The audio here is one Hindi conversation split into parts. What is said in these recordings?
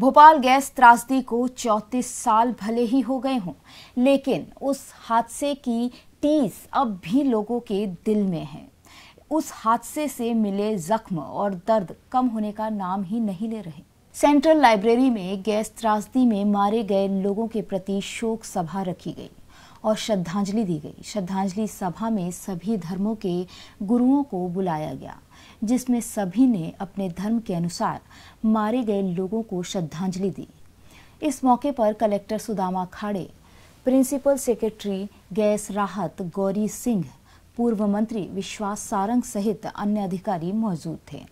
भोपाल गैस त्रासदी को 34 साल भले ही हो गए हों, लेकिन उस हादसे की टीस अब भी लोगों के दिल में है। उस हादसे से मिले जख्म और दर्द कम होने का नाम ही नहीं ले रहे। सेंट्रल लाइब्रेरी में गैस त्रासदी में मारे गए लोगों के प्रति शोक सभा रखी गई। और श्रद्धांजलि दी गई। श्रद्धांजलि सभा में सभी धर्मों के गुरुओं को बुलाया गया, जिसमें सभी ने अपने धर्म के अनुसार मारे गए लोगों को श्रद्धांजलि दी। इस मौके पर collector Sudama Khade, principal secretary gas राहत गौरी सिंह, पूर्व मंत्री विश्वास सारंग सहित अन्य अधिकारी मौजूद थे।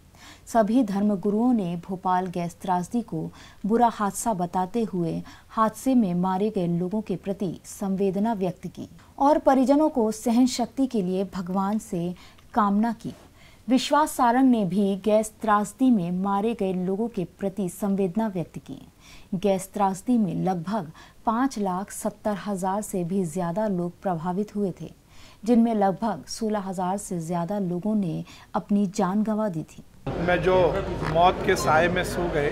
सभी धर्मगुरुओं ने भोपाल गैस त्रासदी को बुरा हादसा बताते हुए हादसे में मारे गए लोगों के प्रति संवेदना व्यक्त की और परिजनों को सहन शक्ति के लिए भगवान से कामना की। विश्वास सारंग ने भी गैस त्रासदी में मारे गए लोगों के प्रति संवेदना व्यक्त की। गैस त्रासदी में लगभग पाँच लाख सत्तर हज़ार से भी ज़्यादा लोग प्रभावित हुए थे, जिनमें लगभग सोलह हज़ार से ज़्यादा लोगों ने अपनी जान गंवा दी थी। में जो मौत के साय में सो गए,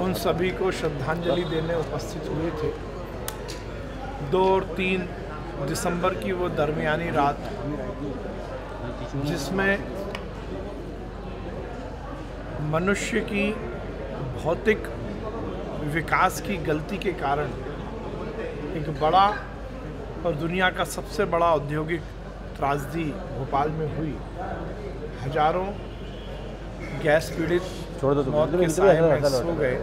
उन सभी को श्रद्धांजलि देने उपस्थित हुए थे। दो और तीन दिसंबर की वो दरमियानी रात, जिसमें मनुष्य की भौतिक विकास की गलती के कारण एक बड़ा और दुनिया का सबसे बड़ा औद्योगिक त्रासदी भोपाल में हुई। हज़ारों गैस पीड़ित छोड़ दो मौत के सो लौटा गए।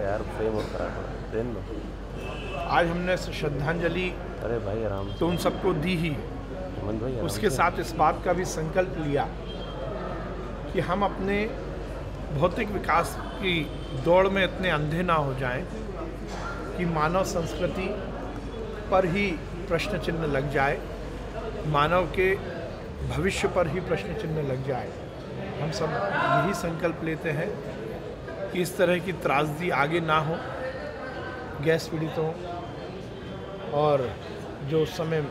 आज हमने श्रद्धांजलि अरे भाई आराम तो उन सबको दी ही। भाई उसके साथ इस बात का भी संकल्प लिया कि हम अपने भौतिक विकास की दौड़ में इतने अंधे ना हो जाएँ कि मानव संस्कृति पर ही प्रश्न चिन्ह लग जाए मानव के भविष्य पर ही प्रश्न चिन्ह लग जाए। हम सब यही संकल्प लेते हैं कि इस तरह की त्रासदी आगे ना हो, गैस पीड़ितों और जो उस समय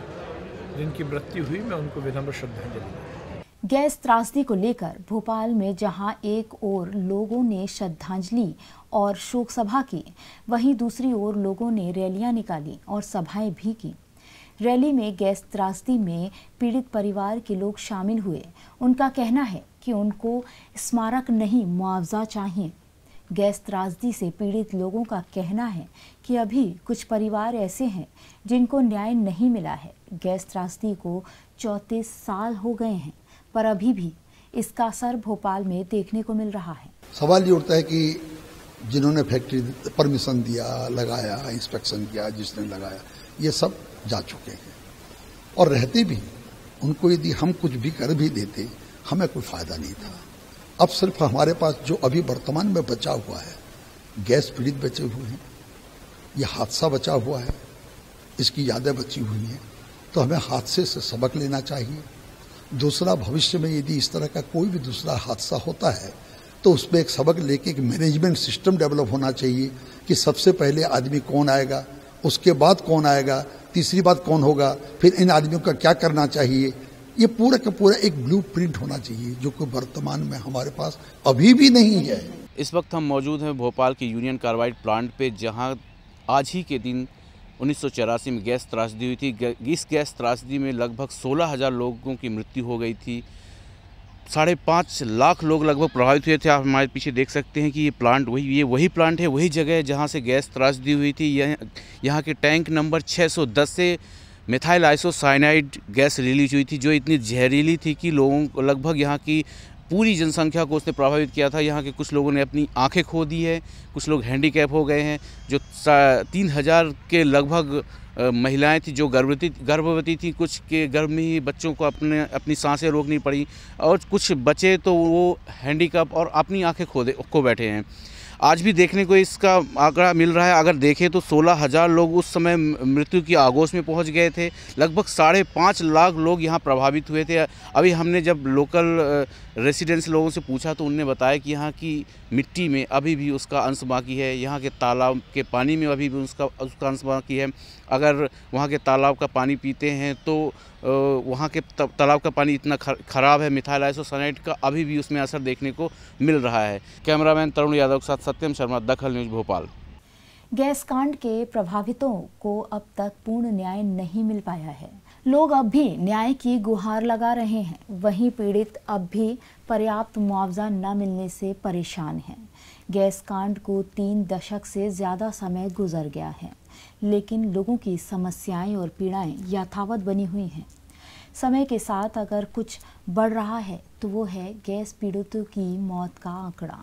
जिनकी मृत्यु हुई, मैं उनको विनम्र श्रद्धांजलि गैस त्रासदी को लेकर भोपाल में जहाँ एक ओर लोगों ने श्रद्धांजलि और शोक सभा की, वहीं दूसरी ओर लोगों ने रैलियाँ निकाली और सभाएँ भी की। रैली में गैस त्रासदी में पीड़ित परिवार के लोग शामिल हुए। उनका कहना है कि उनको स्मारक नहीं, मुआवजा चाहिए। गैस त्रासदी से पीड़ित लोगों का कहना है कि अभी कुछ परिवार ऐसे हैं जिनको न्याय नहीं मिला है। गैस त्रासदी को चौंतीस साल हो गए हैं, पर अभी भी इसका असर भोपाल में देखने को मिल रहा है। सवाल ये उठता है कि जिन्होंने फैक्ट्री परमिशन दिया, लगाया, इंस्पेक्शन किया जिसने लगाया, ये सब जा चुके हैं। और रहते भी, उनको यदि हम कुछ भी कर भी देते हमें कोई फ़ायदा नहीं था। अब सिर्फ़ हमारे पास जो अभी वर्तमान में बचा हुआ है, गैस पीड़ित बचे हुए हैं, ये हादसा बचा हुआ है, इसकी यादें बची हुई हैं तो हमें हादसे से सबक लेना चाहिए। दूसरा, भविष्य में यदि इस तरह का कोई भी दूसरा हादसा होता है तो उसमें एक सबक लेके एक मैनेजमेंट सिस्टम डेवलप होना चाहिए कि सबसे पहले आदमी कौन आएगा, उसके बाद कौन आएगा, तीसरी बात कौन होगा, फिर इन आदमियों का क्या करना चाहिए ये पूरा का पूरा एक ब्लू होना चाहिए, जो कि वर्तमान में हमारे पास अभी भी नहीं है। इस वक्त हम मौजूद हैं भोपाल के यूनियन कार्बाइड प्लांट पे, जहाँ आज ही के दिन उन्नीस सौ चौरासी में गैस त्रासदी हुई थी। इस गैस त्रासदी में लगभग सोलह हज़ार लोगों की मृत्यु हो गई थी। साढ़े पाँच लाख लोग लगभग प्रभावित हुए थे। आप हमारे पीछे देख सकते हैं कि ये प्लांट वही, ये वही प्लांट है, वही जगह है जहाँ से गैस त्रासदी हुई थी। यह, यहाँ के टैंक नंबर 610 से मिथाइल आइसोसाइनाइड गैस रिलीज़ हुई थी, जो इतनी जहरीली थी कि लोगों को लगभग यहाँ की पूरी जनसंख्या को उसने प्रभावित किया था। यहाँ के कुछ लोगों ने अपनी आँखें खो दी है, कुछ लोग हैंडीकैप हो गए हैं, जो तीन हज़ार के लगभग महिलाएँ थी जो गर्भवती गर्भवती थी। कुछ के गर्भ में ही बच्चों को अपने, अपनी साँसें रोकनी पड़ी और कुछ बचे तो वो हैंडीकैप और अपनी आँखें खो दे, खो बैठे हैं। आज भी देखने को इसका आंकड़ा मिल रहा है। अगर देखें तो सोलह हज़ार लोग उस समय मृत्यु की आगोश में पहुँच गए थे। लगभग साढ़े पाँच लाख लोग यहाँ प्रभावित हुए थे। अभी हमने जब लोकल रेसिडेंस लोगों से पूछा तो उनने बताया कि यहाँ की मिट्टी में अभी भी उसका अंश बाकी है। यहाँ के तालाब के पानी में अभी भी उसका उसका अंश बाकी है। अगर वहाँ के तालाब का पानी पीते हैं तो वहाँ के तालाब का पानी इतना ख़राब है। मिथाइल आइसोसाइनाइड का अभी भी उसमें असर देखने को मिल रहा है। कैमरामैन तरुण यादव के साथ सत्यम शर्मा, दखल न्यूज़ भोपाल। गैस कांड के प्रभावितों को अब तक पूर्ण न्याय नहीं मिल पाया है। लोग अब भी न्याय की गुहार लगा रहे हैं। वहीं पीड़ित अब भी पर्याप्त मुआवजा न मिलने से परेशान हैं। गैस कांड को तीन दशक से ज़्यादा समय गुजर गया है, लेकिन लोगों की समस्याएँ और पीड़ाएँ यथावत बनी हुई हैं। समय के साथ अगर कुछ बढ़ रहा है तो वो है गैस पीड़ितों की मौत का आंकड़ा।